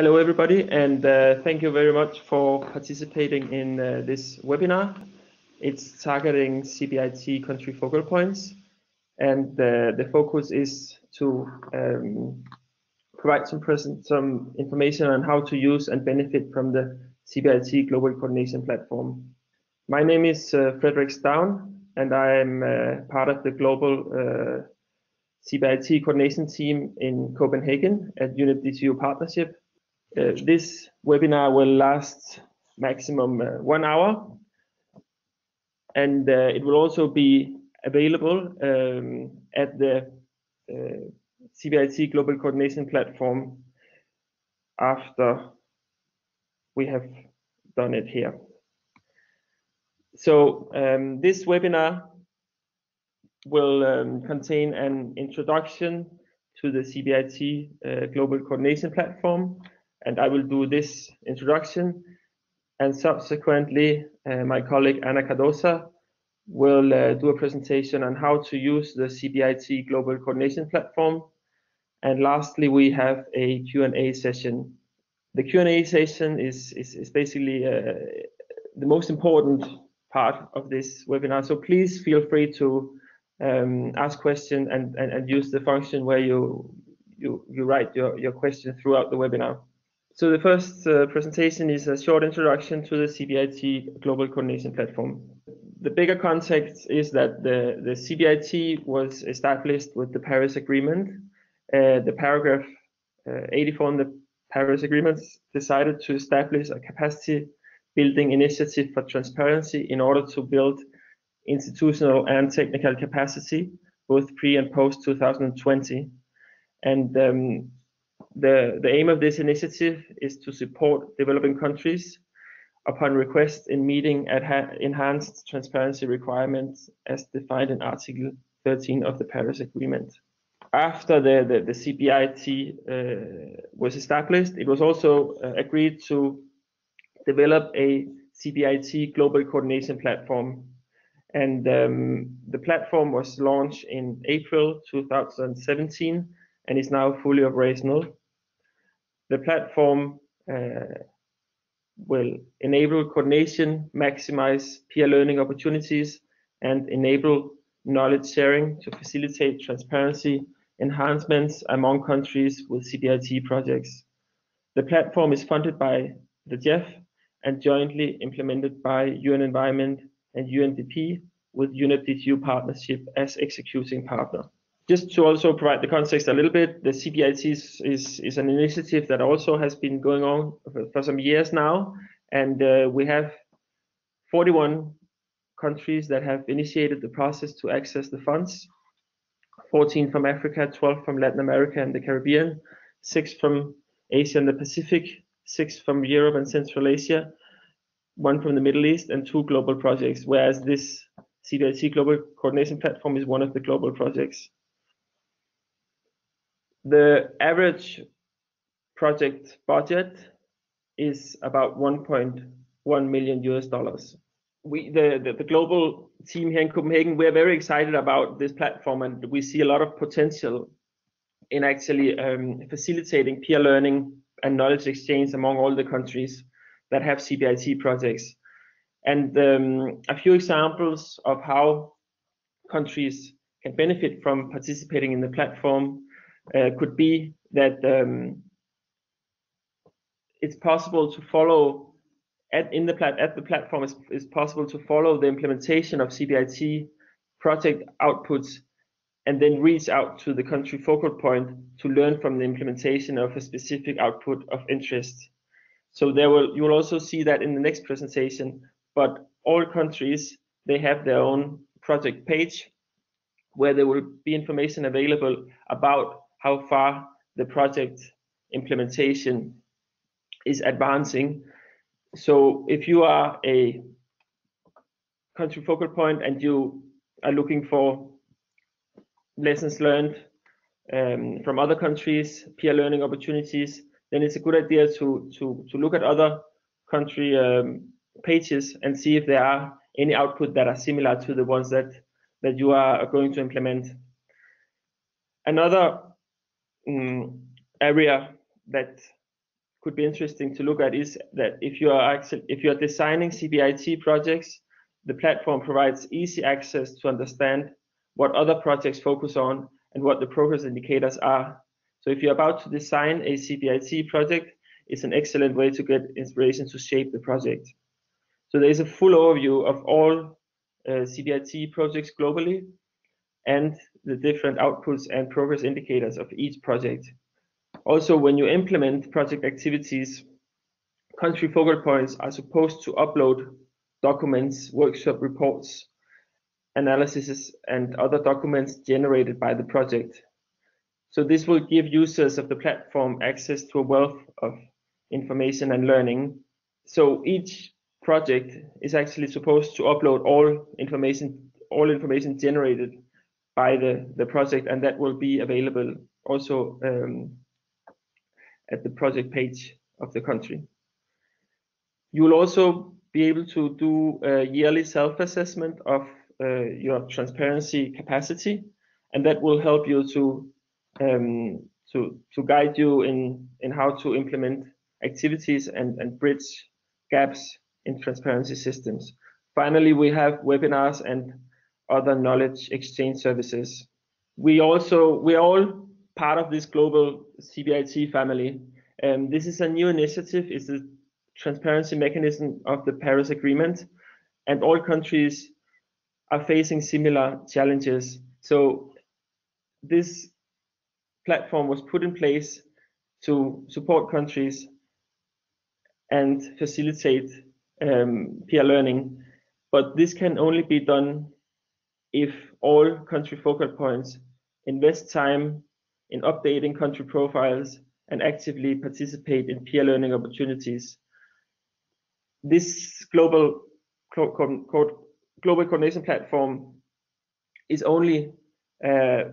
Hello, everybody, and uh, thank you very much for participating in uh, this webinar. It's targeting CBIT country focal points, and uh, the focus is to um, provide some present some information on how to use and benefit from the CBIT Global Coordination Platform. My name is uh, Frederik Staun, and I am uh, part of the global uh, CBIT coordination team in Copenhagen at DTU Partnership. Uh, this webinar will last maximum uh, one hour and uh, it will also be available um, at the uh, CBIT Global Coordination Platform after we have done it here. So um, this webinar will um, contain an introduction to the CBIT uh, Global Coordination Platform, and I will do this introduction. And subsequently, uh, my colleague Ana Cardoso will uh, do a presentation on how to use the CBIT Global Coordination Platform. And lastly, we have a Q&A session. The Q&A session is, is, is basically uh, the most important part of this webinar. So please feel free to um, ask questions and, and, and use the function where you, you, you write your, your question throughout the webinar. So the first uh, presentation is a short introduction to the CBIT Global Coordination Platform. The bigger context is that the, the CBIT was established with the Paris Agreement. Uh, the paragraph uh, 84 in the Paris Agreement decided to establish a capacity building initiative for transparency in order to build institutional and technical capacity, both pre and post 2020. And um, the, the aim of this initiative is to support developing countries upon request in meeting enhanced transparency requirements as defined in Article 13 of the Paris Agreement. After the, the, the CBIT uh, was established, it was also uh, agreed to develop a CBIT global coordination platform. And um, the platform was launched in April 2017 and is now fully operational. The platform uh, will enable coordination, maximize peer learning opportunities, and enable knowledge sharing to facilitate transparency enhancements among countries with CBIT projects. The platform is funded by the GEF and jointly implemented by UN Environment and UNDP with UNEP DTU partnership as executing partner just to also provide the context a little bit, the CBIT is, is, is an initiative that also has been going on for, for some years now, and uh, we have 41 countries that have initiated the process to access the funds, 14 from Africa, 12 from Latin America and the Caribbean, 6 from Asia and the Pacific, 6 from Europe and Central Asia, 1 from the Middle East, and 2 global projects, whereas this CBIT Global Coordination Platform is one of the global projects. The average project budget is about 1.1 million US dollars. We, the, the, the, global team here in Copenhagen, we're very excited about this platform and we see a lot of potential in actually um, facilitating peer learning and knowledge exchange among all the countries that have CBIT projects. And um, a few examples of how countries can benefit from participating in the platform could be that um, it's possible to follow at in the plat at the platform is, is possible to follow the implementation of CBIT project outputs and then reach out to the country focal point to learn from the implementation of a specific output of interest. So there will you will also see that in the next presentation, but all countries they have their own project page where there will be information available about how far the project implementation is advancing. So if you are a country focal point and you are looking for lessons learned um, from other countries, peer learning opportunities, then it's a good idea to to to look at other country um, pages and see if there are any output that are similar to the ones that that you are going to implement. Another um, area that could be interesting to look at is that if you are if you are designing CBIT projects, the platform provides easy access to understand what other projects focus on and what the progress indicators are. So if you're about to design a CBIT project, it's an excellent way to get inspiration to shape the project. So there is a full overview of all uh, CBIT projects globally and the different outputs and progress indicators of each project. Also, when you implement project activities, country focal points are supposed to upload documents, workshop reports, analyses, and other documents generated by the project. So this will give users of the platform access to a wealth of information and learning. So each project is actually supposed to upload all information, all information generated by the, the project, and that will be available also um, at the project page of the country. You will also be able to do a yearly self-assessment of uh, your transparency capacity, and that will help you to um, to to guide you in in how to implement activities and and bridge gaps in transparency systems. Finally, we have webinars and other knowledge exchange services. We also we're all part of this global CBIT family. Um, this is a new initiative. It's the transparency mechanism of the Paris Agreement, and all countries are facing similar challenges. So this platform was put in place to support countries and facilitate um, peer learning. But this can only be done if all country focal points invest time in updating country profiles and actively participate in peer learning opportunities. This global global coordination platform is only uh,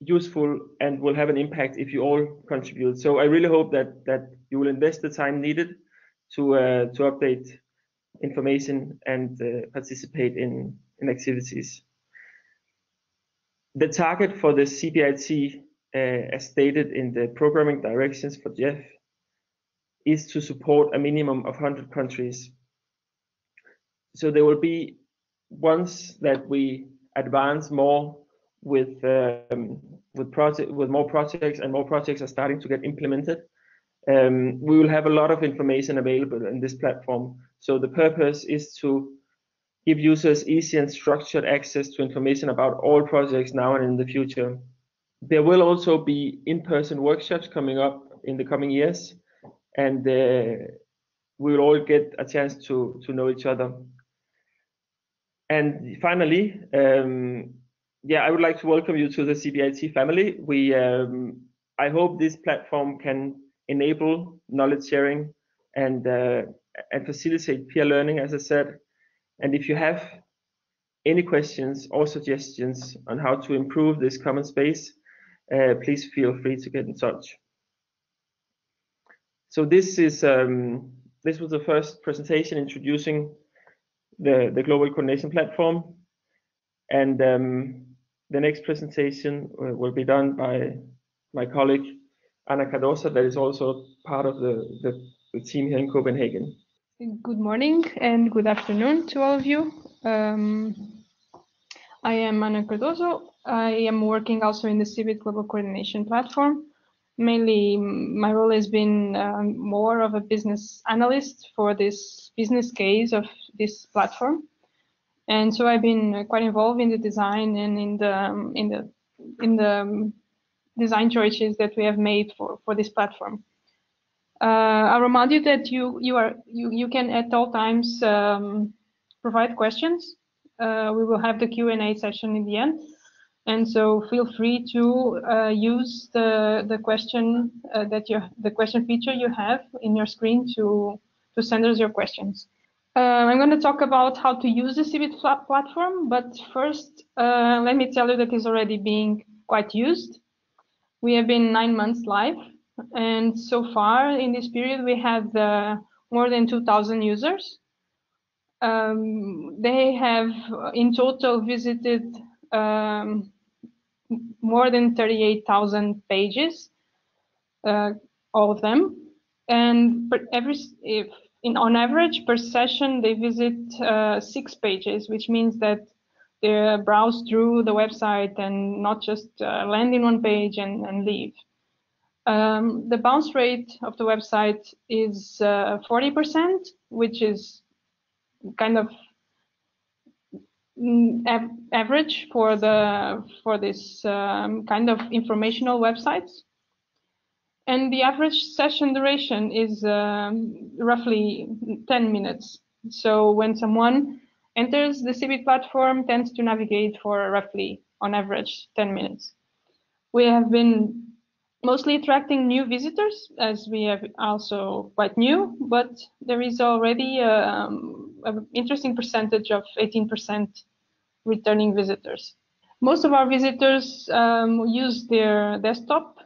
useful and will have an impact if you all contribute. So I really hope that that you will invest the time needed to uh, to update information and uh, participate in in activities. The target for the CBIT, uh, as stated in the programming directions for GEF, is to support a minimum of 100 countries. So there will be once that we advance more with um, with project with more projects and more projects are starting to get implemented, um, we will have a lot of information available in this platform. So the purpose is to give users easy and structured access to information about all projects now and in the future. There will also be in-person workshops coming up in the coming years, and uh, we will all get a chance to to know each other. And finally, um, yeah, I would like to welcome you to the CBIT family. We, um, I hope this platform can enable knowledge sharing and uh, and facilitate peer learning, as I said. And if you have any questions or suggestions on how to improve this common space, uh, please feel free to get in touch. So this is um, this was the first presentation introducing the, the global coordination platform. And um, the next presentation uh, will be done by my colleague Ana Cardoso, that is also part of the, the, the, team here in Copenhagen. Good morning and good afternoon to all of you. Um, I am Ana Cardoso. I am working also in the CBIT Global Coordination Platform. Mainly, my role has been um, more of a business analyst for this business case of this platform. And so I've been quite involved in the design and in the um, in the in the um, design choices that we have made for for this platform. Uh, I remind you that you you are you you can at all times um, provide questions. Uh, we will have the Q and A session in the end, and so feel free to uh, use the the question that you the question feature you have in your screen to to send us your questions. Uh, I'm going to talk about how to use the CBIT platform, but first, uh, let me tell you that it's already being quite used. We have been nine months live, and so far in this period, we have uh, more than 2,000 users. Um, they have in total visited um, more than 38,000 pages, uh, all of them. And every if in on average per session they visit uh, six pages, which means that they browse through the website and not just uh, land in one page and, and leave. Um, the bounce rate of the website is 40%, uh, which is kind of mm, av average for the for this um, kind of informational websites. And the average session duration is um, roughly 10 minutes. So when someone enters the CBIT platform, tends to navigate for roughly, on average, 10 minutes. We have been mostly attracting new visitors, as we are also quite new, but there is already um, an interesting percentage of 18% returning visitors. Most of our visitors um, use their desktop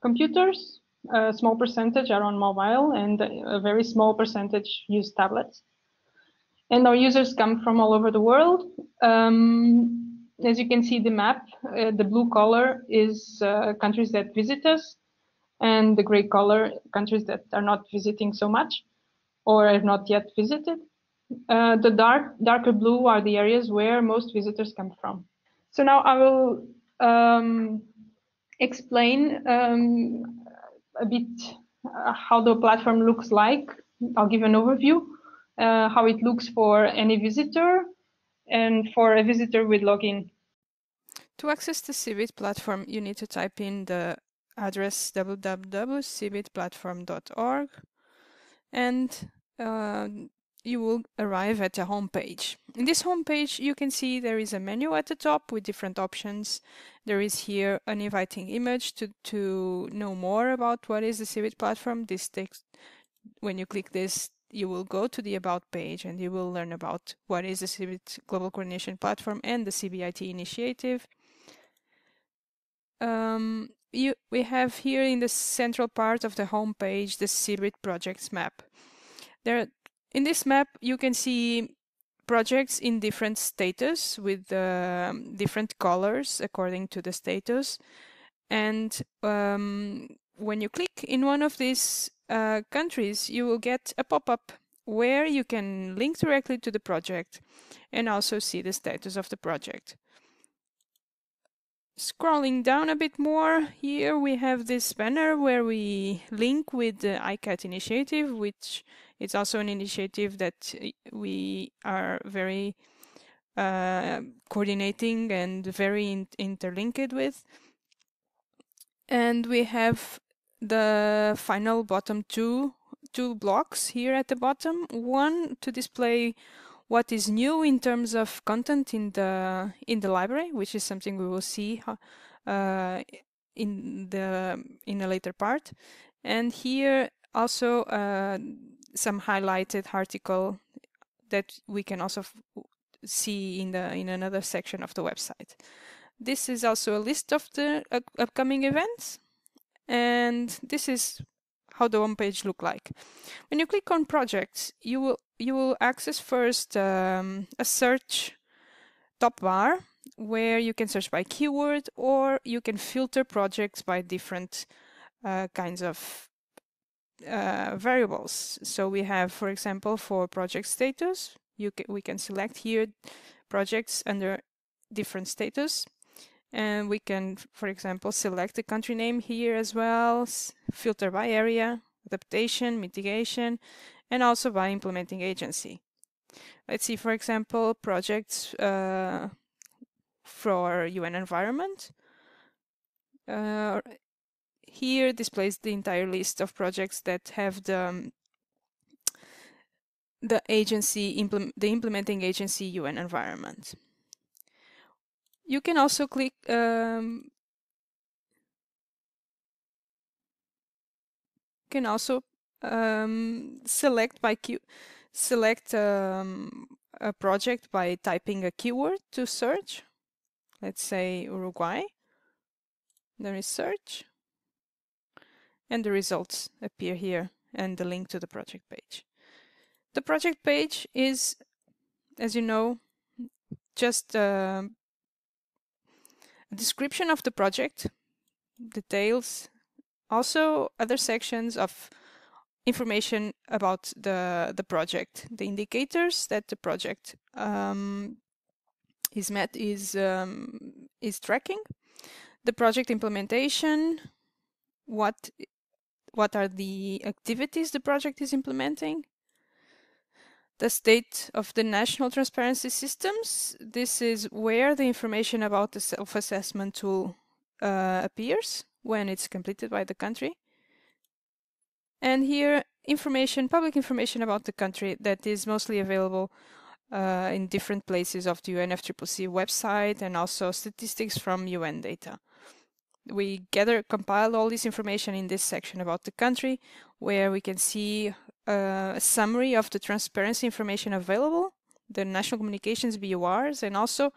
computers. A small percentage are on mobile, and a very small percentage use tablets. And our users come from all over the world. Um, as you can see the map, uh, the blue color is uh, countries that visit us, and the gray color countries that are not visiting so much or have not yet visited. Uh, the dark darker blue are the areas where most visitors come from. So now I will um, explain um, a bit uh, how the platform looks like. I'll give an overview, uh, how it looks for any visitor and for a visitor with login. To access the CBIT platform, you need to type in the address www.cbitplatform.org and uh, you will arrive at a home page. In this home page, you can see there is a menu at the top with different options. There is here an inviting image to, to know more about what is the CBIT platform. This takes, when you click this, you will go to the About page and you will learn about what is the CBIT Global Coordination Platform and the CBIT initiative. Um, you, we have here in the central part of the home page the CBIT projects map. There, in this map, you can see projects in different status with uh, different colors according to the status. And um, when you click in one of these uh, countries, you will get a pop-up where you can link directly to the project and also see the status of the project. Scrolling down a bit more, here we have this banner where we link with the ICAT initiative, which is also an initiative that we are very uh, coordinating and very in interlinked with. And we have the final bottom two two blocks here at the bottom. One to display what is new in terms of content in the in the library, which is something we will see uh, in the in a later part. And here also uh, some highlighted article that we can also see in the in another section of the website. This is also a list of the uh, upcoming events and this is how the home page look like. When you click on projects, you will you will access first um, a search top bar where you can search by keyword or you can filter projects by different uh, kinds of uh, variables. So we have, for example, for project status, you can, we can select here projects under different status and we can, for example, select the country name here as well, filter by area, adaptation, mitigation, and also by implementing agency. Let's see, for example, projects uh, for UN environment. Uh, here displays the entire list of projects that have the um, the agency the implementing agency UN environment. You can also click um, can also um, select by key select um, a project by typing a keyword to search. Let's say Uruguay. There is search. And the results appear here and the link to the project page. The project page is, as you know, just uh, description of the project, details, also other sections of information about the the project, the indicators that the project um, is met is um, is tracking, the project implementation, what what are the activities the project is implementing, the state of the national transparency systems. This is where the information about the self-assessment tool uh, appears when it's completed by the country. And here, information, public information about the country that is mostly available uh, in different places of the UNFCCC website and also statistics from UN data. We gather, compile all this information in this section about the country, where we can see uh, a summary of the transparency information available, the national communications BURs, and also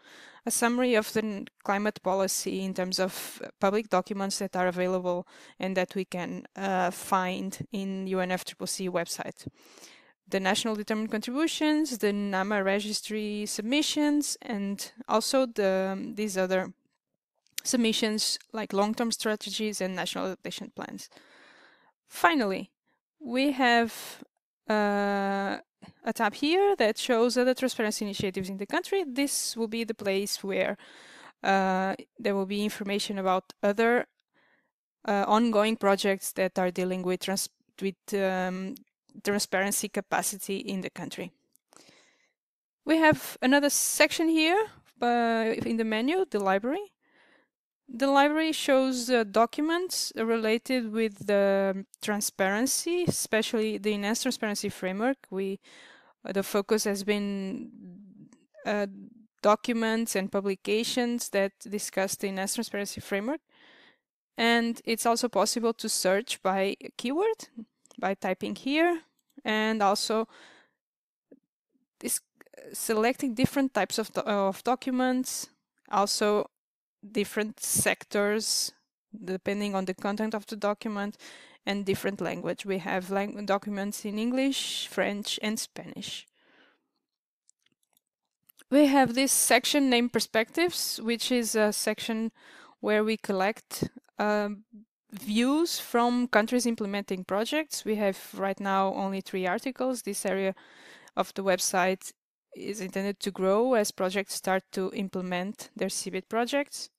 a summary of the climate policy in terms of public documents that are available and that we can uh, find in UNFCCC website. The national determined contributions, the NAMA registry submissions, and also the these other submissions like long-term strategies and national adaptation plans. Finally, we have uh, a tab here that shows other transparency initiatives in the country. This will be the place where uh, there will be information about other uh, ongoing projects that are dealing with, trans with um, transparency capacity in the country. We have another section here uh, in the menu, the library. The library shows uh, documents related with the transparency, especially the enhanced transparency framework. We, uh, the focus has been uh, documents and publications that discuss the enhanced transparency framework. And it's also possible to search by keyword, by typing here, and also this, selecting different types of, do of documents, also different sectors depending on the content of the document and different language. We have lang documents in English, French and Spanish. We have this section named Perspectives, which is a section where we collect um, views from countries implementing projects. We have right now only three articles. This area of the website is intended to grow as projects start to implement their CBIT projects.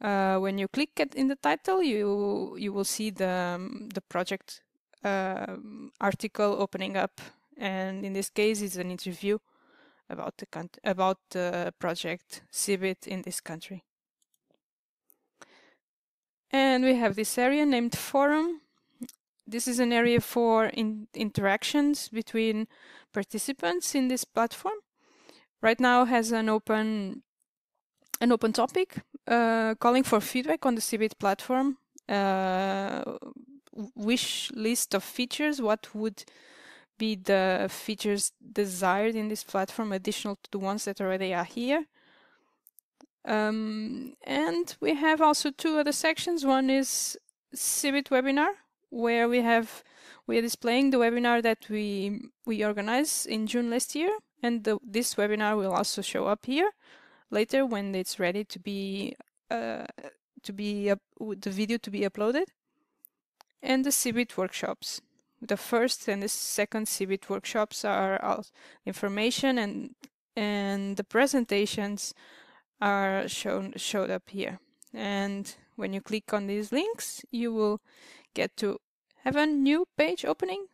Uh, when you click it in the title, you you will see the um, the project uh, article opening up, and in this case, it's an interview about the about the project CBIT in this country. And we have this area named forum. This is an area for in interactions between participants in this platform. Right now has an open an open topic uh, calling for feedback on the CBIT platform. Uh, wish list of features. What would be the features desired in this platform additional to the ones that already are here? Um, and we have also two other sections. One is CBIT webinar, where we have we are displaying the webinar that we we organized in June last year, and the, this webinar will also show up here later when it's ready to be uh, to be up, the video to be uploaded. And the CBIT workshops. The first and the second CBIT workshops are all information and and the presentations are shown showed up here. And when you click on these links, you will get to have a new page opening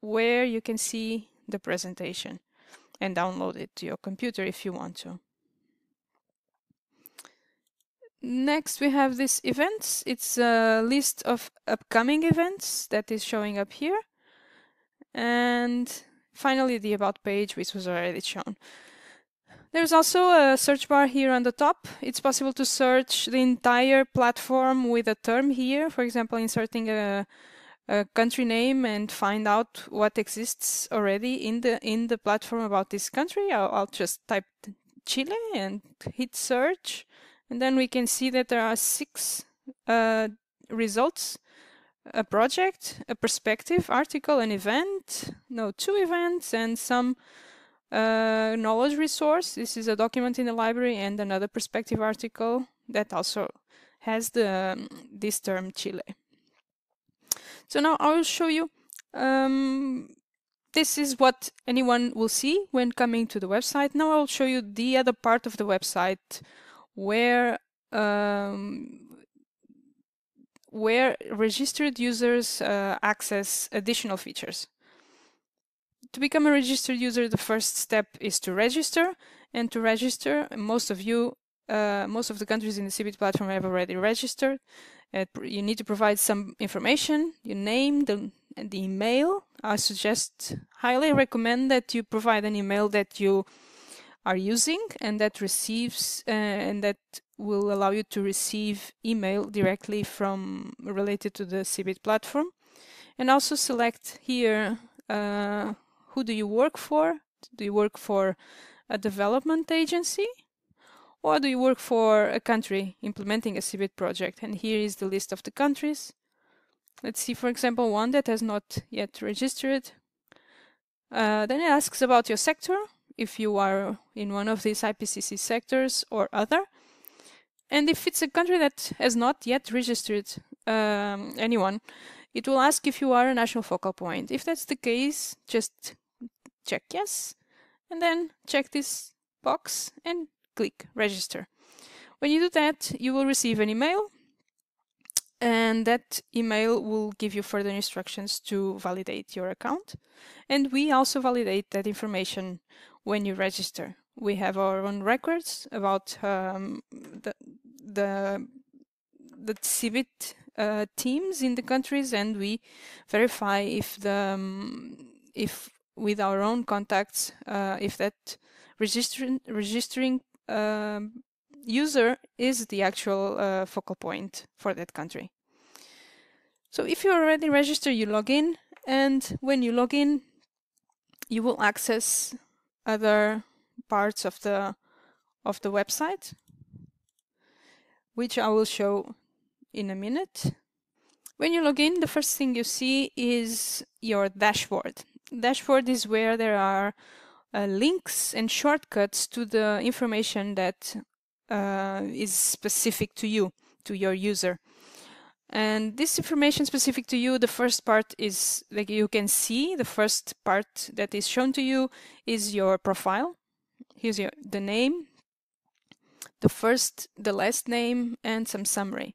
where you can see the presentation and download it to your computer if you want to. Next, we have this events. It's a list of upcoming events that is showing up here. And finally, the about page, which was already shown. There's also a search bar here on the top. It's possible to search the entire platform with a term here, for example, inserting a, a country name and find out what exists already in the in the platform about this country. I'll, I'll just type Chile and hit search, and then we can see that there are six uh, results a project, a perspective, article, an event, no, two events, and some uh, knowledge resource. This is a document in the library and another perspective article that also has the um, this term Chile. So now I will show you um, this is what anyone will see when coming to the website. Now I'll show you the other part of the website where um, where registered users uh, access additional features. To become a registered user, the first step is to register. And to register, most of you, uh, most of the countries in the CBIT platform have already registered. Uh, you need to provide some information, your name, the, the email. I suggest, highly recommend that you provide an email that you are using and that receives uh, and that will allow you to receive email directly from related to the CBIT platform. And also select here uh, who do you work for? Do you work for a development agency or do you work for a country implementing a CBIT project? And here is the list of the countries. Let's see, for example, one that has not yet registered. Uh, then it asks about your sector, if you are in one of these IPCC sectors or other. And if it's a country that has not yet registered um, anyone, it will ask if you are a national focal point. If that's the case, just check yes, and then check this box and click register. When you do that, you will receive an email and that email will give you further instructions to validate your account. And we also validate that information when you register. We have our own records about um, the, the, the CBIT uh, teams in the countries and we verify if the um, if with our own contacts uh, if that registering registering um, user is the actual uh, focal point for that country. So if you're already registered, you log in, and when you log in, you will access other parts of the of the website, which I will show in a minute. When you log in, the first thing you see is your dashboard. Dashboard is where there are uh, links and shortcuts to the information that uh, is specific to you, to your user. And this information specific to you, the first part is like you can see, the first part that is shown to you is your profile. Here's your, the name, the first, the last name, and some summary.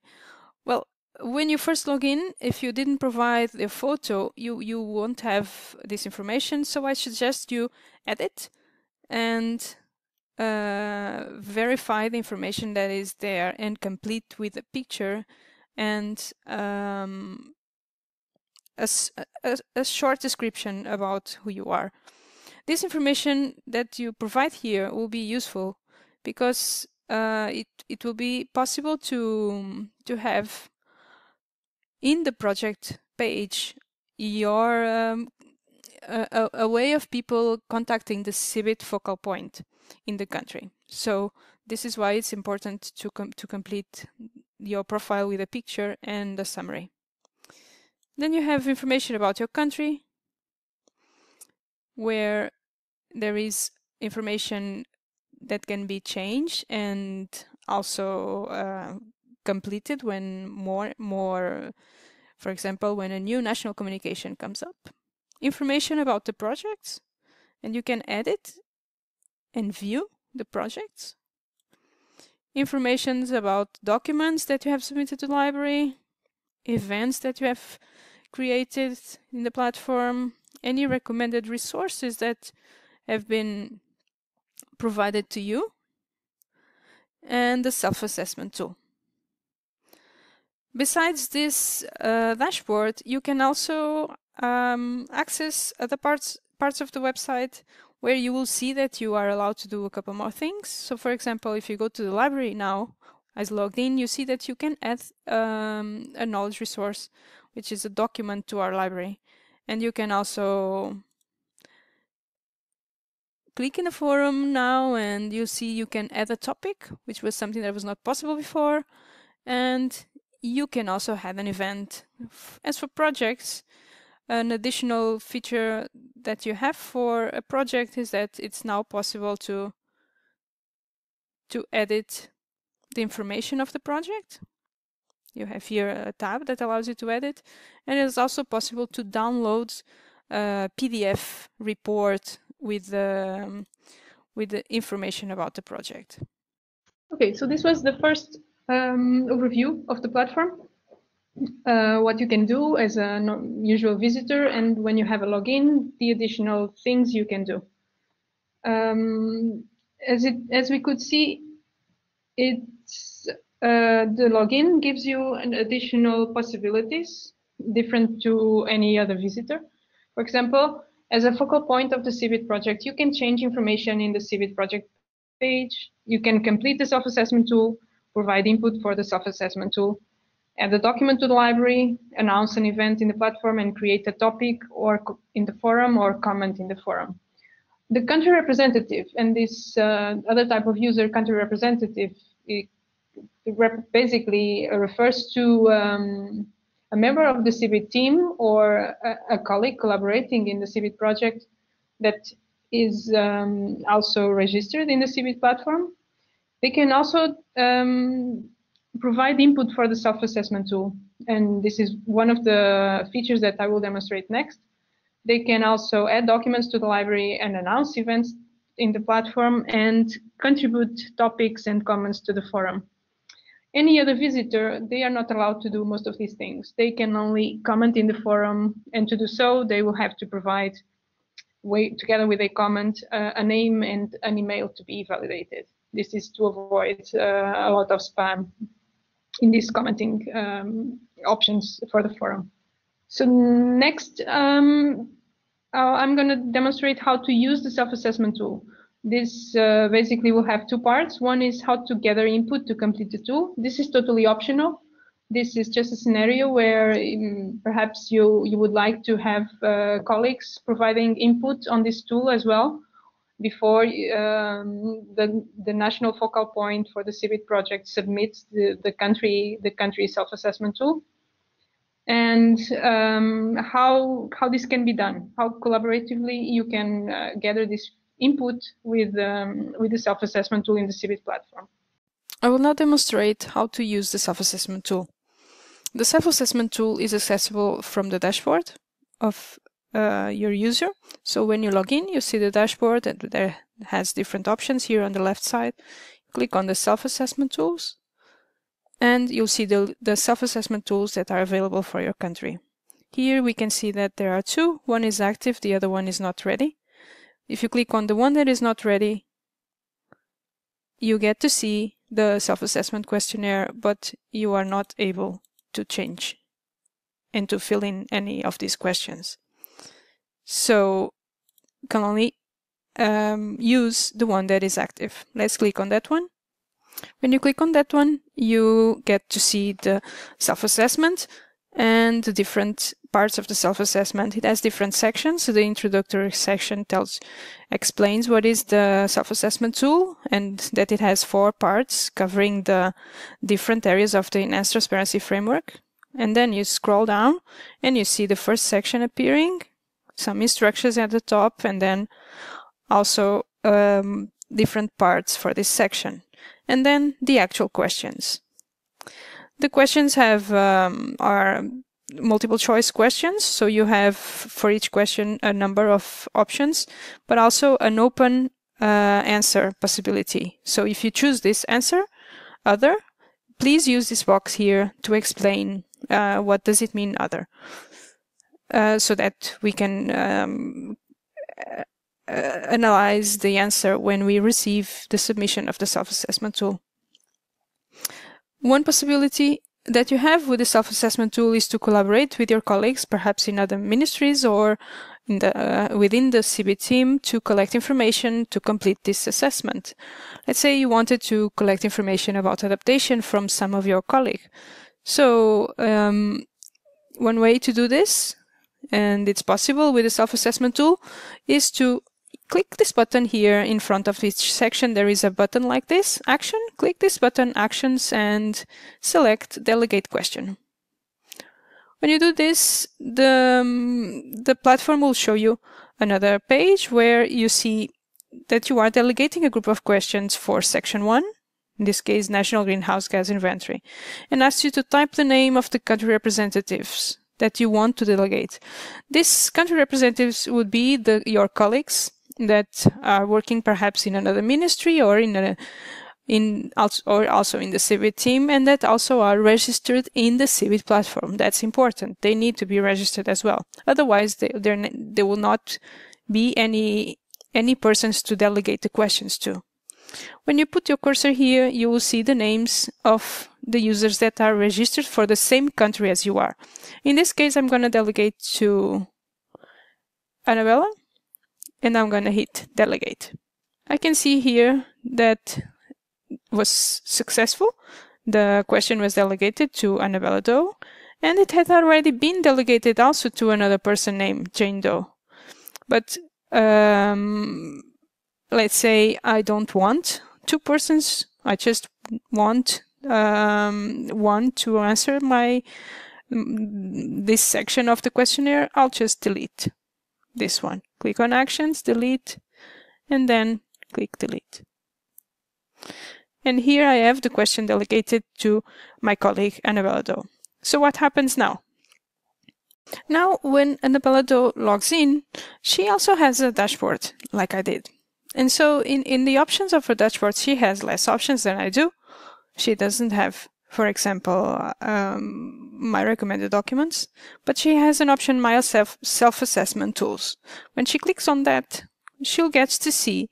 When you first log in, if you didn't provide the photo, you, you won't have this information. So I suggest you edit and uh, verify the information that is there and complete with a picture and um, a, a, a, short description about who you are. This information that you provide here will be useful because uh, it, it will be possible to, to have in the project page your um, a, a, way of people contacting the CBIT focal point in the country. So this is why it's important to com to complete your profile with a picture and a summary. Then you have information about your country, where there is information that can be changed and also uh, completed when more more for example when a new national communication comes up. Information about the projects and you can edit and view the projects. Informations about documents that you have submitted to the library events that you have created in the platform any recommended resources that have been provided to you and the self-assessment tool Besides this uh, dashboard, you can also um, access other parts parts of the website where you will see that you are allowed to do a couple more things. So for example, if you go to the library now, as logged in, you see that you can add um, a knowledge resource, which is a document to our library. And you can also click in the forum now and you see you can add a topic, which was something that was not possible before. And you can also have an event. As for projects, an additional feature that you have for a project is that it's now possible to to edit the information of the project. You have here a tab that allows you to edit, and it's also possible to download a PDF report with the um, with the information about the project. Okay, so this was the first um, overview of the platform. Uh, what you can do as a usual visitor, and when you have a login, the additional things you can do. Um, as it as we could see, it's uh, the login gives you an additional possibilities different to any other visitor. For example, as a focal point of the CBIT project, you can change information in the CBIT project page. You can complete the self-assessment tool, provide input for the self-assessment tool, add a document to the library, announce an event in the platform, and create a topic or in the forum or comment in the forum. The country representative and this uh, other type of user, country representative, rep basically refers to um, a member of the CBIT team or a, a, colleague collaborating in the CBIT project that is um, also registered in the CBIT platform. They can also um, provide input for the self-assessment tool. And this is one of the features that I will demonstrate next. They can also add documents to the library and announce events in the platform and contribute topics and comments to the forum. Any other visitor, they are not allowed to do most of these things. They can only comment in the forum, and to do so, they will have to provide, together with a comment, uh, a name and an email to be validated. This is to avoid uh, a lot of spam in these commenting um, options for the forum. So next, um, I'm going to demonstrate how to use the self-assessment tool. This uh, basically will have two parts. One is how to gather input to complete the tool. This is totally optional. This is just a scenario where um, perhaps you, you would like to have uh, colleagues providing input on this tool as well before um, the, the national focal point for the CBIT project submits the, the country the country self-assessment tool and um, how how this can be done how collaboratively you can uh, gather this input with um, with the self-assessment tool in the CBIT platform. I will now demonstrate how to use the self-assessment tool. The self-assessment tool is accessible from the dashboard of uh, your user. So when you log in, you see the dashboard and there has different options here on the left side. Click on the self-assessment tools and you'll see the, the self-assessment tools that are available for your country. Here we can see that there are two. One is active, the other one is not ready. If you click on the one that is not ready, you get to see the self-assessment questionnaire, but you are not able to change and to fill in any of these questions. So can only um, use the one that is active. Let's click on that one. When you click on that one, you get to see the self-assessment and the different parts of the self-assessment. It has different sections. So the introductory section tells, explains what is the self-assessment tool and that it has four parts covering the different areas of the enhanced transparency framework. And then you scroll down and you see the first section appearing some instructions at the top and then also um, different parts for this section. And then the actual questions. The questions have um, are multiple choice questions. So you have for each question a number of options, but also an open uh, answer possibility. So if you choose this answer, other, please use this box here to explain uh, what does it mean other. Uh, so that we can um, uh, analyze the answer when we receive the submission of the self-assessment tool. One possibility that you have with the self-assessment tool is to collaborate with your colleagues, perhaps in other ministries or the, uh, within the CBIT team to collect information to complete this assessment. Let's say you wanted to collect information about adaptation from some of your colleagues. So um, one way to do this and it's possible with the self-assessment tool, is to click this button here in front of each section. There is a button like this, action. Click this button, actions, and select delegate question. When you do this, the, um, the platform will show you another page where you see that you are delegating a group of questions for section one. in this case national greenhouse gas inventory, and asks you to type the name of the country representatives that you want to delegate. These country representatives would be the, your colleagues that are working perhaps in another ministry or in a in also, or also in the CBIT team and that also are registered in the CBIT platform. That's important. They need to be registered as well. Otherwise, they, there will not be any any persons to delegate the questions to. When you put your cursor here, you will see the names of the users that are registered for the same country as you are. In this case, I'm going to delegate to Annabella, and I'm going to hit delegate. I can see here that was successful. The question was delegated to Annabella Doe, and it had already been delegated also to another person named Jane Doe. But um, let's say I don't want two persons. I just want um, one to answer my mm, this section of the questionnaire. I'll just delete this one. Click on Actions, delete, and then click Delete. And here I have the question delegated to my colleague Annabella Doe. So what happens now? Now, when Annabella Doe logs in, she also has a dashboard, like I did. And so in, in the options of her dashboard, she has less options than I do. She doesn't have, for example, um, my recommended documents, but she has an option, my self, self-assessment tools. When she clicks on that, she'll get to see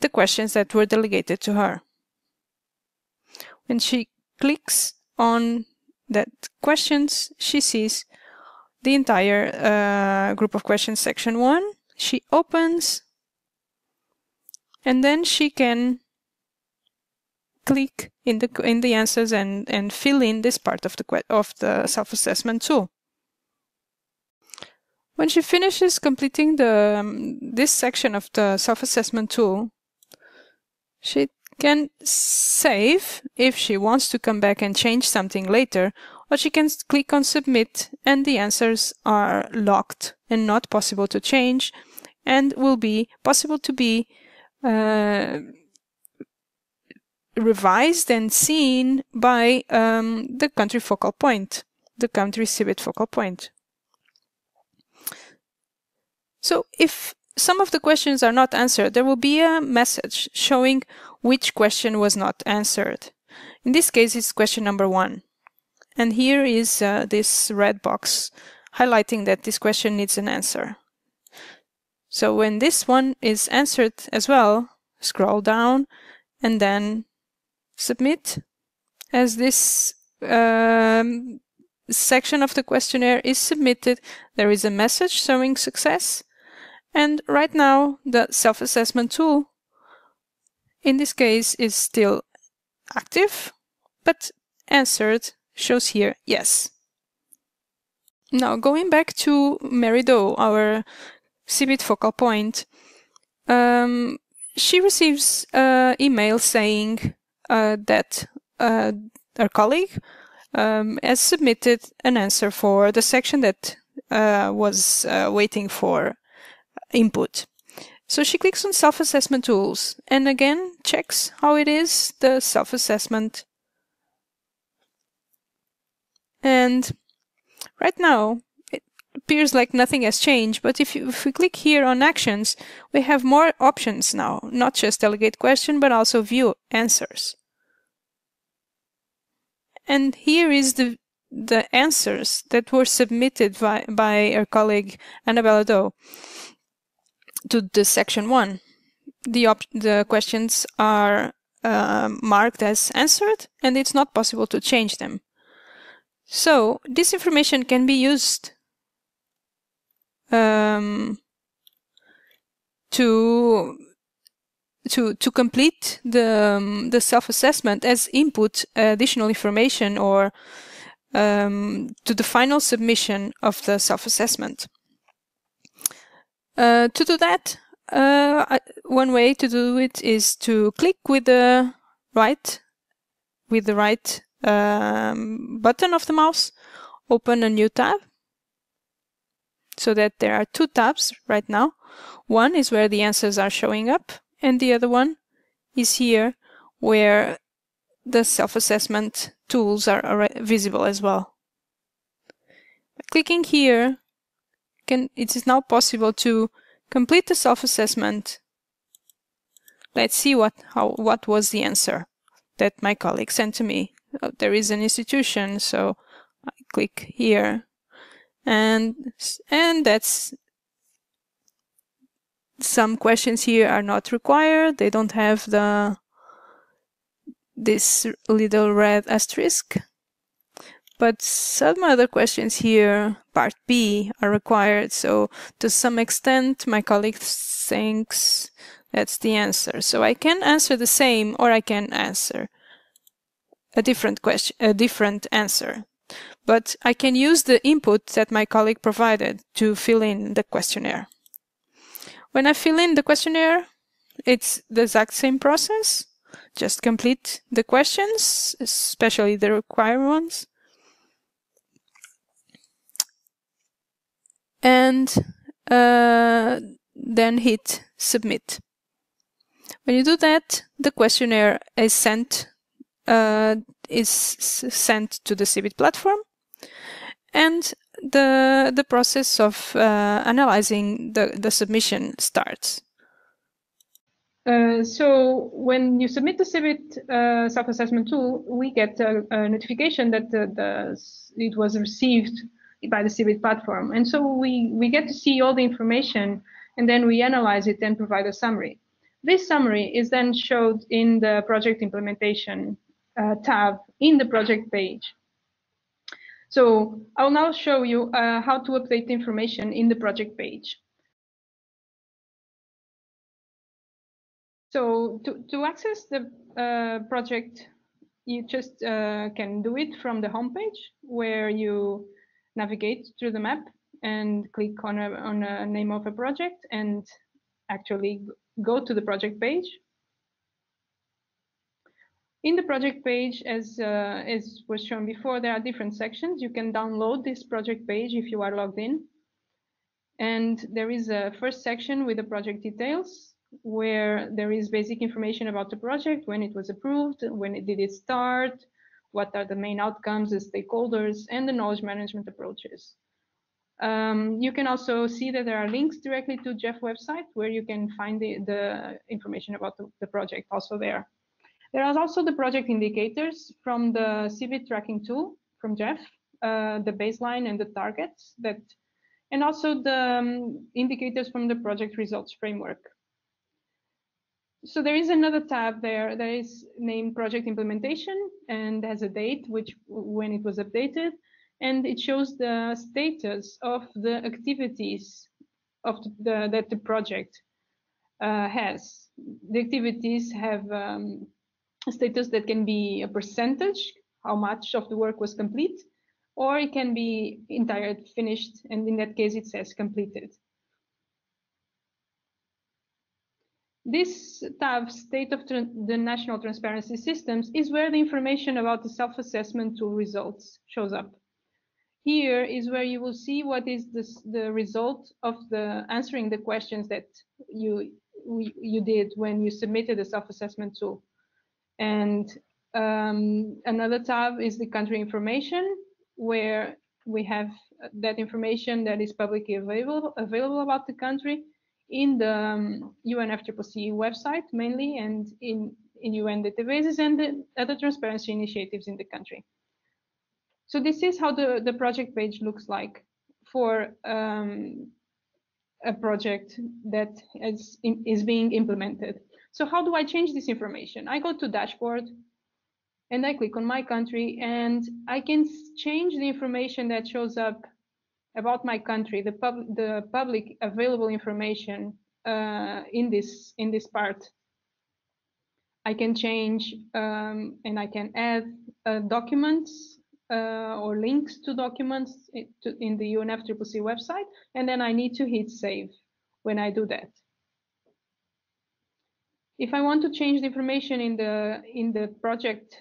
the questions that were delegated to her. When she clicks on that questions, she sees the entire uh, group of questions section one. She opens and then she can click in the in the answers and and fill in this part of the of the self-assessment tool. When she finishes completing the um, this section of the self-assessment tool, she can save if she wants to come back and change something later, or she can click on submit and the answers are locked and not possible to change and will be possible to be uh, revised and seen by um, the country focal point, the country CBIT focal point. So if some of the questions are not answered, there will be a message showing which question was not answered. In this case, it's question number one. And here is uh, this red box highlighting that this question needs an answer. So when this one is answered as well, scroll down and then submit. As this um, section of the questionnaire is submitted, there is a message showing success. And right now, the self-assessment tool, in this case, is still active, but answered shows here yes. Now, going back to Mary Doe, our CBIT focal point, um, she receives an email saying uh, that uh, her colleague um, has submitted an answer for the section that uh, was uh, waiting for input. So she clicks on self-assessment tools and again checks how it is the self-assessment. And right now appears like nothing has changed, but if, you, if we click here on actions, we have more options now, not just delegate question, but also view answers. And here is the the answers that were submitted by, by our colleague Annabella Doe to the section one. The, the questions are uh, marked as answered and it's not possible to change them. So this information can be used um, to to to complete the um, the self-assessment as input additional information or um, to the final submission of the self-assessment. Uh, to do that, uh, one way to do it is to click with the right with the right um, button of the mouse, open a new tab, so that there are two tabs right now. One is where the answers are showing up, and the other one is here where the self-assessment tools are visible as well. By clicking here, can, it is now possible to complete the self-assessment. Let's see what, how, what was the answer that my colleague sent to me. Oh, there is an institution, so I click here and and that's some questions here are not required. They don't have the this little red asterisk. But some other questions here part b are required. So to some extent my colleague thinks that's the answer. So i can answer the same or i can answer a different question a different answer but I can use the input that my colleague provided to fill in the questionnaire. When I fill in the questionnaire, it's the exact same process. Just complete the questions, especially the required ones. And uh, then hit submit. When you do that, the questionnaire is sent uh, is sent to the CBIT platform and the the process of uh, analyzing the, the submission starts. Uh, so when you submit the CBIT uh, self-assessment tool, we get a, a notification that the, the, it was received by the CBIT platform. And so we, we get to see all the information and then we analyze it and provide a summary. This summary is then showed in the project implementation uh, tab in the project page. So I'll now show you uh, how to update information in the project page. So to, to access the uh, project, you just uh, can do it from the homepage where you navigate through the map and click on a, on a name of a project and actually go to the project page. In the project page, as, uh, as was shown before, there are different sections. You can download this project page if you are logged in. And there is a first section with the project details, where there is basic information about the project, when it was approved, when it did it start, what are the main outcomes, the stakeholders, and the knowledge management approaches. Um, you can also see that there are links directly to GEF website where you can find the, the information about the, the project also there. There are also the project indicators from the CBIT tracking tool from GEF, uh, the baseline and the targets that, and also the um, indicators from the project results framework. So there is another tab there that is named project implementation and has a date which when it was updated and it shows the status of the activities of the, that the project uh, has. The activities have um, status that can be a percentage, how much of the work was complete, or it can be entire finished, and in that case it says completed. This tab, State of the National Transparency Systems, is where the information about the self-assessment tool results shows up. Here is where you will see what is this, the result of the answering the questions that you, you did when you submitted the self-assessment tool. And um, another tab is the country information, where we have that information that is publicly available, available about the country in the um, UNFCCC website mainly and in, in UN databases and the other transparency initiatives in the country. So this is how the, the project page looks like for um, a project that is, is being implemented. So how do I change this information? I go to dashboard and I click on my country and I can change the information that shows up about my country, the, pub the public available information uh, in this in this part. I can change um, and I can add uh, documents uh, or links to documents in the UNFCCC website, and then I need to hit save when I do that. If I want to change the information in the in the project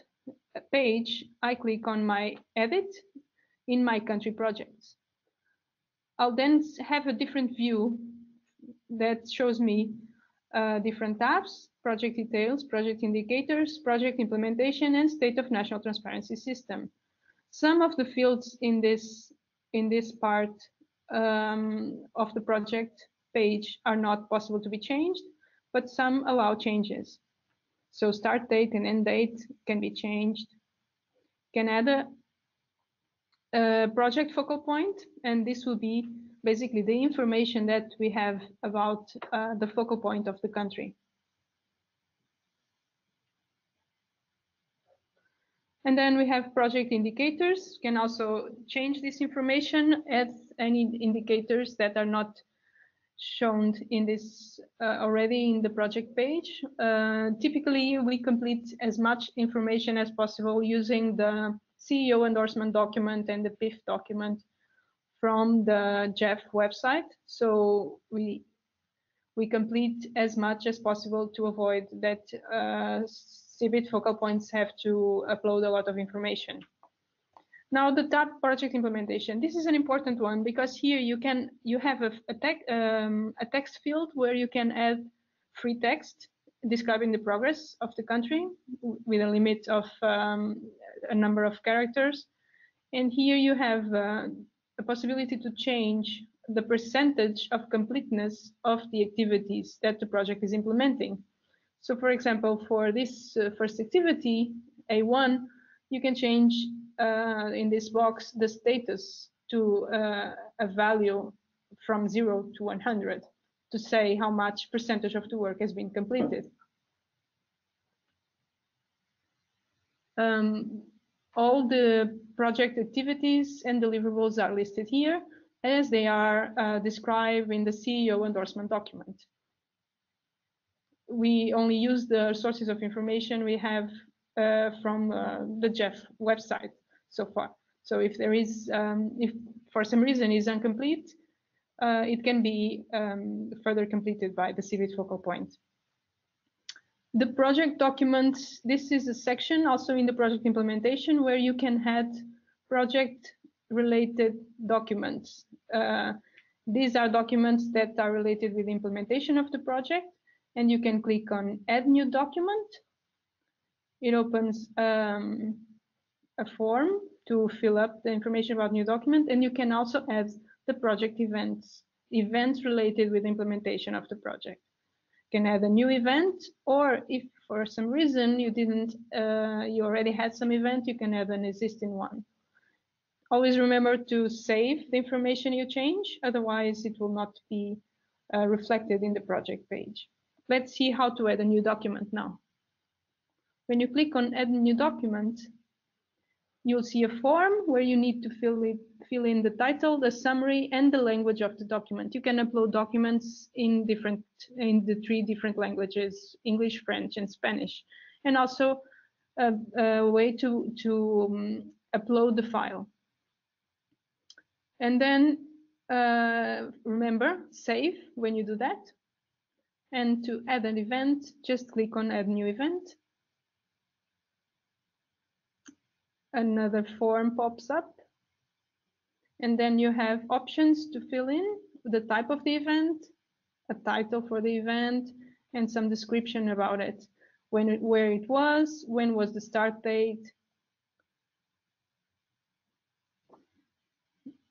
page, I click on my edit in my country projects. I'll then have a different view that shows me uh, different tabs, project details, project indicators, project implementation, and state of national transparency system. Some of the fields in this in this part um, of the project page are not possible to be changed, but some allow changes. So start date and end date can be changed. Can add a, a project focal point, and this will be basically the information that we have about uh, the focal point of the country. And then we have project indicators, can also change this information, add any indicators that are not shown in this uh, already in the project page. Uh, typically, we complete as much information as possible using the CEO endorsement document and the PIF document from the GEF website. So we we complete as much as possible to avoid that uh, CBIT focal points have to upload a lot of information. Now the tab project implementation. This is an important one because here you can you have a, a, um, a text field where you can add free text describing the progress of the country with a limit of um, a number of characters. And here you have uh, a possibility to change the percentage of completeness of the activities that the project is implementing. So for example, for this uh, first activity, A1, you can change uh, in this box the status to uh, a value from 0 to 100 to say how much percentage of the work has been completed. Um, all the project activities and deliverables are listed here as they are uh, described in the CEO endorsement document we only use the sources of information we have uh, from uh, the GEF website so far. So if there is, um, if for some reason is incomplete, uh, it can be um, further completed by the CBIT focal point. The project documents, this is a section also in the project implementation where you can add project related documents. Uh, these are documents that are related with implementation of the project and you can click on add new document. It opens um, a form to fill up the information about new document and you can also add the project events, events related with implementation of the project. You can add a new event or if for some reason you didn't, uh, you already had some event, you can add an existing one. Always remember to save the information you change, otherwise it will not be uh, reflected in the project page. Let's see how to add a new document now. When you click on add new document, you'll see a form where you need to fill, it, fill in the title, the summary, and the language of the document. You can upload documents in different in the three different languages, English, French, and Spanish, and also a, a way to, to um, upload the file. And then uh, remember, save when you do that. And to add an event, just click on add new event. Another form pops up. And then you have options to fill in the type of the event, a title for the event, and some description about it. When it, where it was, when was the start date,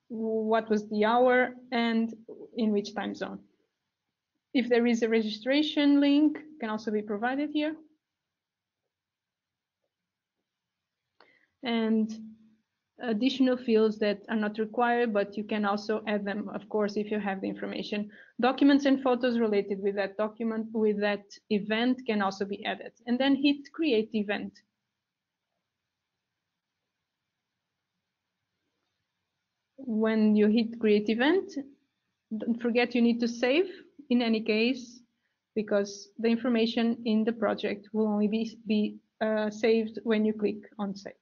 what was the hour, and in which time zone. If there is a registration link, can also be provided here. And additional fields that are not required, but you can also add them, of course, if you have the information. Documents and photos related with that document, with that event can also be added. And then hit create event. When you hit create event, don't forget you need to save in any case, because the information in the project will only be, be uh, saved when you click on save.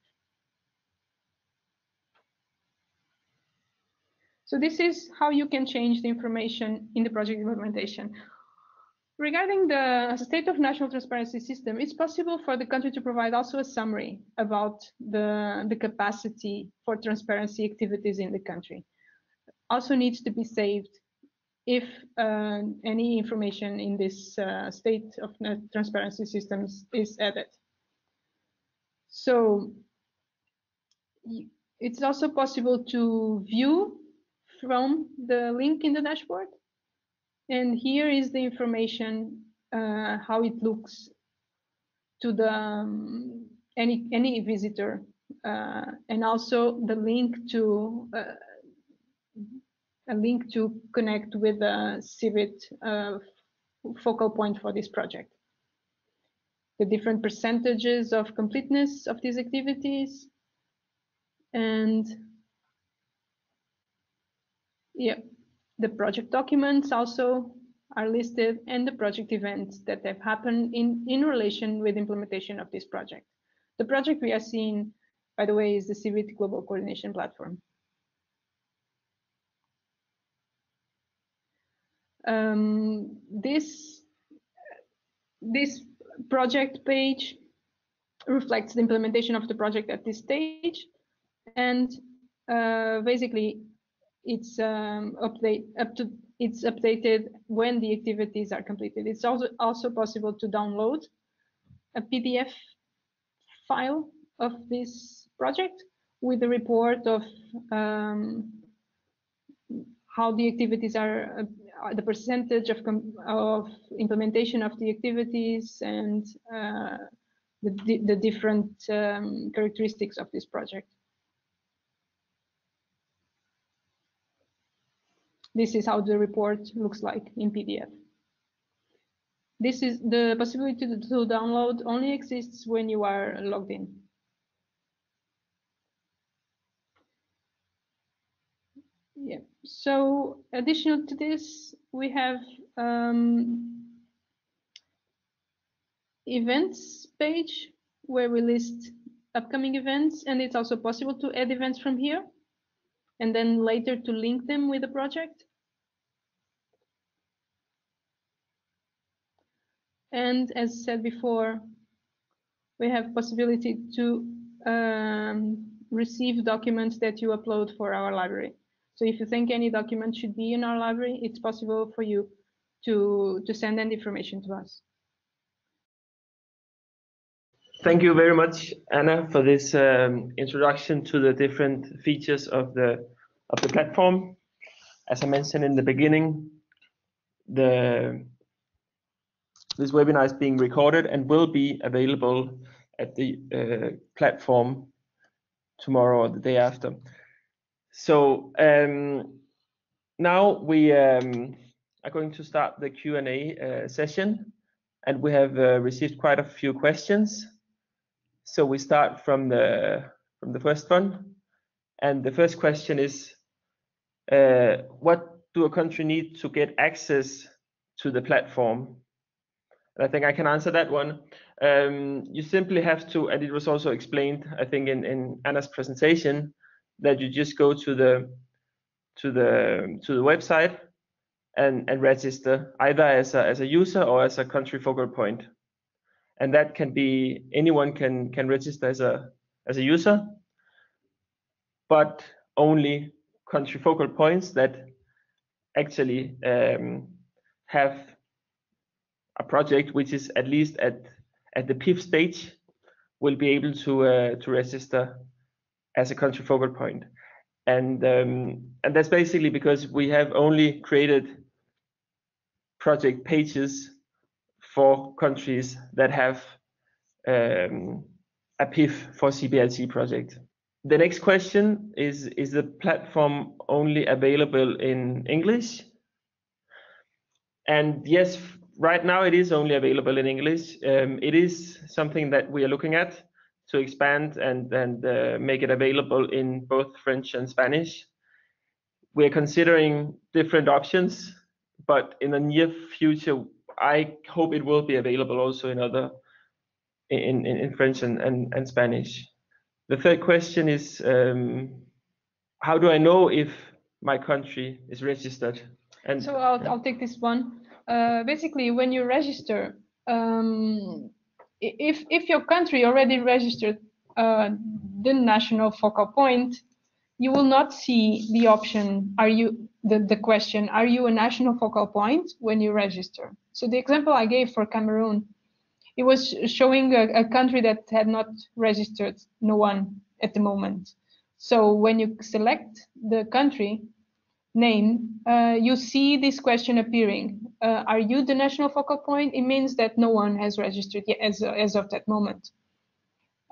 So this is how you can change the information in the project implementation. Regarding the state of national transparency system, it's possible for the country to provide also a summary about the, the capacity for transparency activities in the country. Also needs to be saved if uh, any information in this uh, state of transparency systems is added. So it's also possible to view from the link in the dashboard. And here is the information, uh, how it looks to the um, any any visitor, uh, and also the link to uh, a link to connect with the CBIT uh, focal point for this project. The different percentages of completeness of these activities, and yeah, the project documents also are listed and the project events that have happened in, in relation with implementation of this project. The project we are seeing, by the way, is the CBIT Global Coordination Platform. Um, this, this project page reflects the implementation of the project at this stage. And uh, basically, it's um, update up to it's updated when the activities are completed. It's also also possible to download a PDF file of this project with a report of um, how the activities are, uh, the percentage of, of implementation of the activities and uh, the, the different um, characteristics of this project. This is how the report looks like in PDF. This is the possibility to, download only exists when you are logged in. Yeah, so additional to this, we have um, events page where we list upcoming events and it's also possible to add events from here and then later to link them with the project. And as said before, we have possibility to um, receive documents that you upload for our library. So if you think any document should be in our library, it's possible for you to, to send that information to us. Thank you very much, Anna, for this um, introduction to the different features of the of the platform. As I mentioned in the beginning, the this webinar is being recorded and will be available at the uh, platform tomorrow or the day after. So um, now we um, are going to start the Q&A uh, session and we have uh, received quite a few questions. So we start from the from the first one, and the first question is, uh, what do a country need to get access to the platform? And I think I can answer that one. Um, you simply have to, and it was also explained, I think, in, in Anna's presentation, that you just go to the to the to the website and and register either as a as a user or as a country focal point and that can be anyone can can register as a as a user but only country focal points that actually um, have a project which is at least at at the PIF stage will be able to uh, to register as a country focal point. And um, and that's basically because we have only created project pages for countries that have um, a PIF for CBIT project. The next question is, is the platform only available in English? And yes, right now it is only available in English. Um, it is something that we are looking at to expand and, and uh, make it available in both French and Spanish. We are considering different options, but in the near future, I hope it will be available also in other in in, in French and, and, and Spanish. The third question is um, how do I know if my country is registered? And so I'll I'll take this one. Uh, basically, when you register, um, if if your country already registered uh, the national focal point, you will not see the option, are you, the, the question, are you a national focal point when you register? So the example I gave for Cameroon, it was showing a, a country that had not registered no one at the moment. So when you select the country name, uh, you see this question appearing. Uh, are you the national focal point? It means that no one has registered yet as, as of that moment.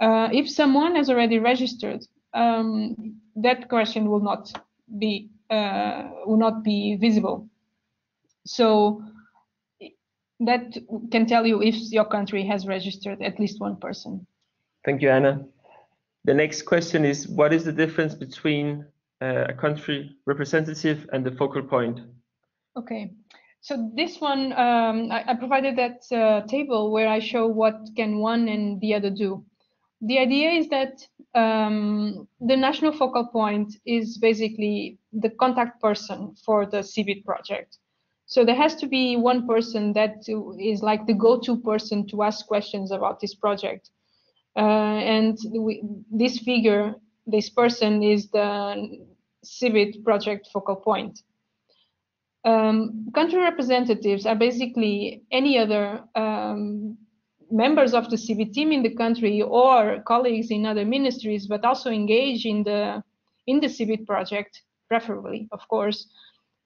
Uh, if someone has already registered, um, that question will not be uh, will not be visible. So that can tell you if your country has registered at least one person. Thank you, Anna. The next question is, what is the difference between uh, a country representative and the focal point? Okay, so this one, um, I, I, provided that uh, table where I show what can one and the other do. The idea is that um, the national focal point is basically the contact person for the CBIT project. So there has to be one person that is like the go-to person to ask questions about this project. Uh, and we, this figure, this person is the CBIT project focal point. Um, country representatives are basically any other um, members of the CBIT team in the country or colleagues in other ministries, but also engage in the in the CBIT project, preferably, of course,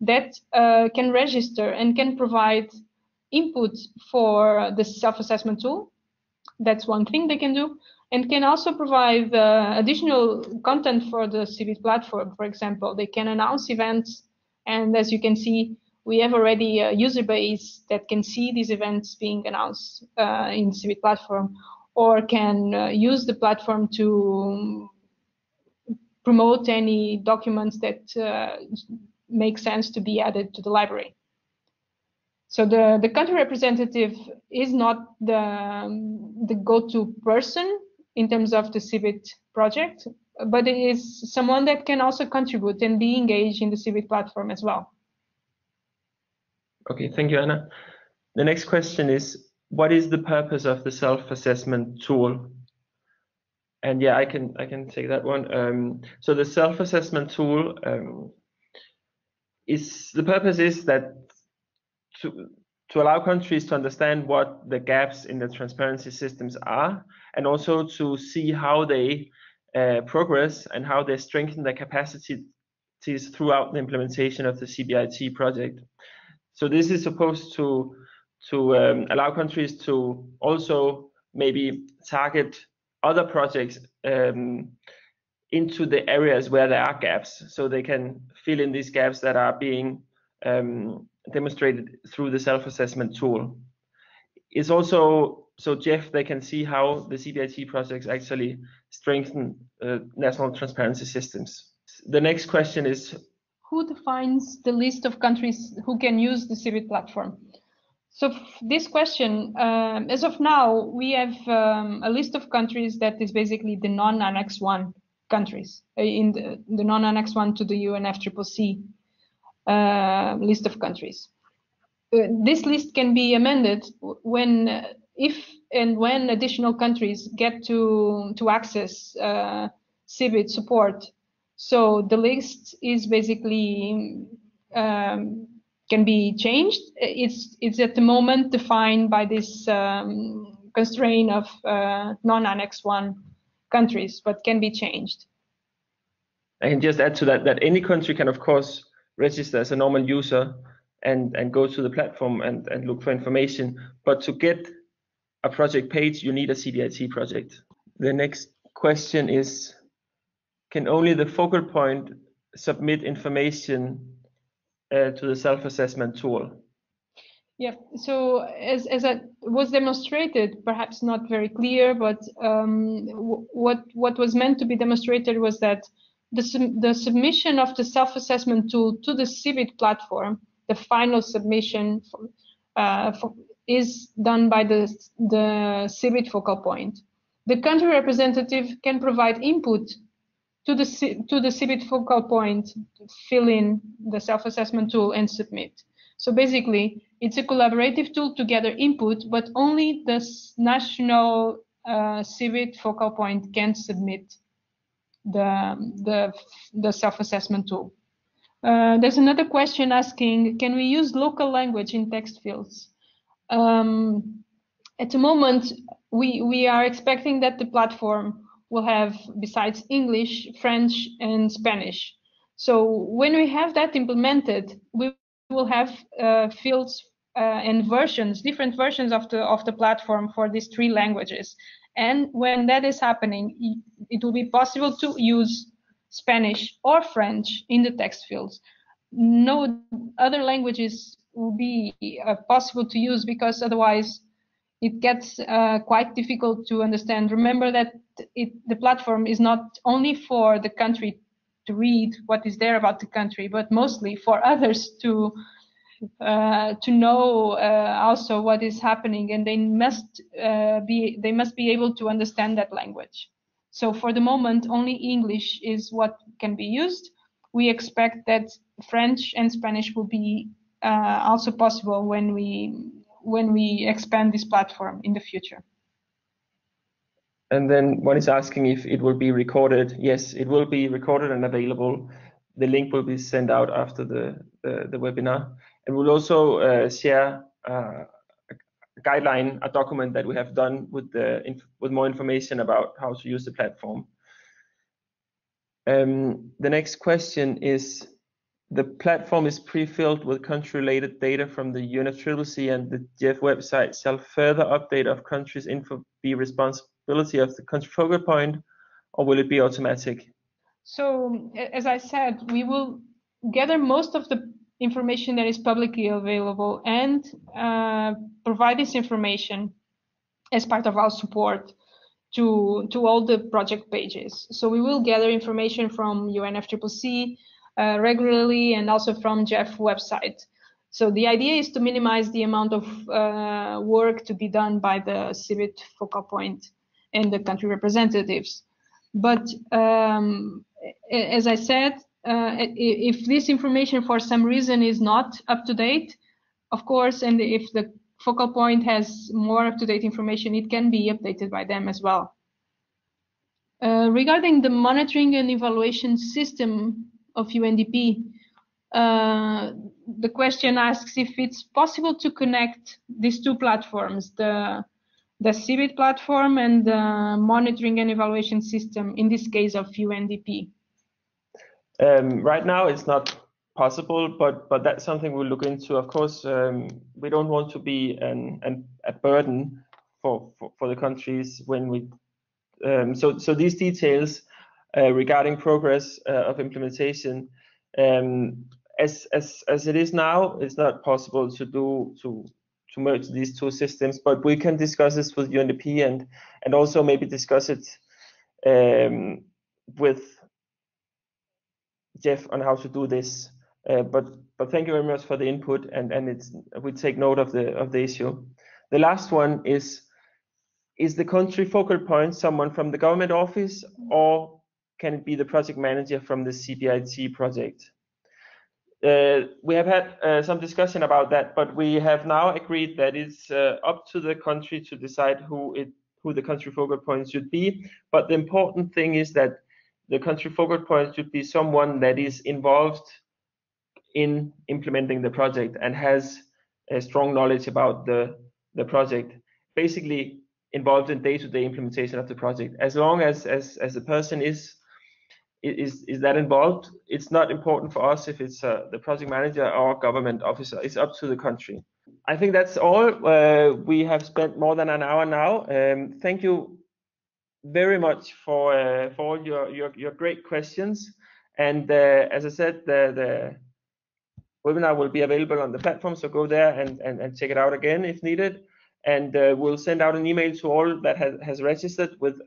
that uh, can register and can provide input for the self-assessment tool. That's one thing they can do, and can also provide uh, additional content for the CBIT platform. For example, they can announce events, and as you can see, we have already a user base that can see these events being announced uh, in CBIT platform or can uh, use the platform to promote any documents that uh, make sense to be added to the library. So the, the country representative is not the, um, the go-to person in terms of the CBIT project, but it is someone that can also contribute and be engaged in the CBIT platform as well. Okay, thank you, Anna. The next question is, what is the purpose of the self-assessment tool? And yeah, I can I can take that one. Um, so the self-assessment tool um, is the purpose is that to to allow countries to understand what the gaps in the transparency systems are, and also to see how they uh, progress and how they strengthen their capacities throughout the implementation of the CBIT project. So this is supposed to to um, allow countries to also maybe target other projects um, into the areas where there are gaps, so they can fill in these gaps that are being um, demonstrated through the self-assessment tool. It's also so GEF they can see how the CBIT projects actually strengthen uh, national transparency systems. The next question is who defines the list of countries who can use the CBIT platform? So this question, um, as of now, we have um, a list of countries that is basically the non-Annex 1 countries, uh, in the, the non-Annex 1 to the UNFCCC uh, list of countries. Uh, this list can be amended when, uh, if and when additional countries get to, to access uh, CBIT support so the list is basically um, can be changed. It's it's at the moment defined by this um, constraint of uh, non-Annex One countries, but can be changed. I can just add to that that any country can of course register as a normal user and and go to the platform and and look for information. But to get a project page, you need a CBIT project. The next question is can only the focal point submit information uh, to the self-assessment tool? Yeah, so as, as it was demonstrated, perhaps not very clear, but um, what, what was meant to be demonstrated was that the, the submission of the self-assessment tool to the CBIT platform, the final submission uh, for, is done by the, the CBIT focal point. The country representative can provide input to the, to the CBIT focal point, fill in the self-assessment tool and submit. So basically, it's a collaborative tool to gather input, but only the national uh, focal point can submit the, the, the self-assessment tool. Uh, there's another question asking, can we use local language in text fields? Um, at the moment, we, we are expecting that the platform will have, besides English, French, and Spanish. So when we have that implemented, we will have uh, fields uh, and versions, different versions of the of the platform for these three languages. And when that is happening, it will be possible to use Spanish or French in the text fields. No other languages will be uh, possible to use because otherwise it gets uh, quite difficult to understand. Remember that it, the platform is not only for the country to read what is there about the country, but mostly for others to uh, to know uh, also what is happening, and they must uh, be they must be able to understand that language. So for the moment, only English is what can be used. We expect that French and Spanish will be uh, also possible when we when we expand this platform in the future. And then one is asking if it will be recorded. Yes, it will be recorded and available. The link will be sent out after the, the, the webinar. And we'll also uh, share uh, a guideline, a document that we have done with, the, with more information about how to use the platform. Um, the next question is, the platform is pre-filled with country-related data from the UNFCCC and the GEF website. Shall further update of countries info be responsible responsibility of the country focal point, or will it be automatic? So, as I said, we will gather most of the information that is publicly available and uh, provide this information as part of our support to to all the project pages. So we will gather information from UNFCCC uh, regularly and also from GEF website. So the idea is to minimize the amount of uh, work to be done by the CBIT focal point and the country representatives. But um, as I said, uh, if this information for some reason is not up to date, of course, and if the focal point has more up to date information, it can be updated by them as well. Uh, regarding the monitoring and evaluation system of UNDP, uh, the question asks if it's possible to connect these two platforms, the the CBIT platform and the monitoring and evaluation system, in this case of UNDP? Um, right now, it's not possible, but but that's something we'll look into. Of course, um, we don't want to be an, an a burden for, for, for the countries when we. Um, so so these details uh, regarding progress uh, of implementation, um, as as as it is now, it's not possible to do to to merge these two systems. But we can discuss this with UNDP and and also maybe discuss it um, with GEF on how to do this. Uh, but but thank you very much for the input and and it's we take note of the of the issue. The last one is is the country focal point someone from the government office or can it be the project manager from the CBIT project? Uh, we have had uh, some discussion about that, but we have now agreed that it's uh, up to the country to decide who it who the country focal point should be. But the important thing is that the country focal point should be someone that is involved in implementing the project and has a strong knowledge about the the project. Basically, involved in day-to-day -day implementation of the project. As long as as as the person is is is that involved? It's not important for us if it's uh, the project manager or government officer. It's up to the country. I think that's all. Uh, we have spent more than an hour now. Um, thank you very much for uh, for all your, your your great questions. And uh, as I said, the the webinar will be available on the platform, so go there and and, and check it out again if needed. And uh, we'll send out an email to all that has, has registered with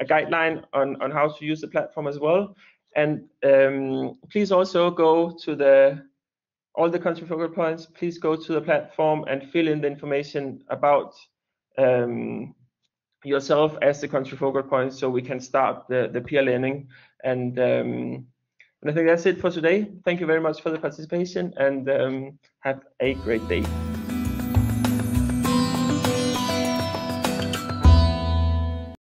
a guideline on, on how to use the platform as well. And um, please also go to the all the country focal points. Please go to the platform and fill in the information about um, yourself as the country focal point, so we can start the the peer learning. And, um, and I think that's it for today. Thank you very much for the participation, and um, have a great day.